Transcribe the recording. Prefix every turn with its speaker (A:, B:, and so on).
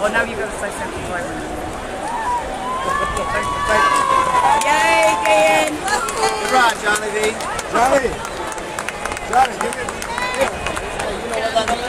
A: Well,
B: now you got to say something like
C: Yay,
D: Good Johnny
E: Johnny! Johnny, give me a... Yeah.